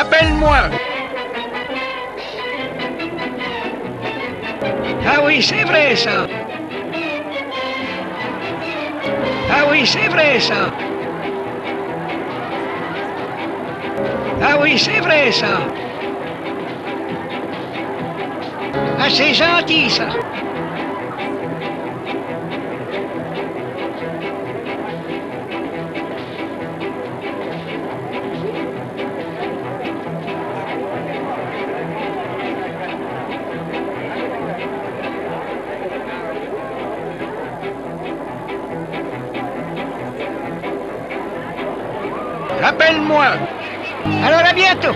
Rappelle-moi. Ah oui, c'est vrai ça. Ah oui, c'est vrai ça. Ah oui, c'est vrai ça. Ah, c'est gentil ça. Rappelle-moi. Alors à bientôt.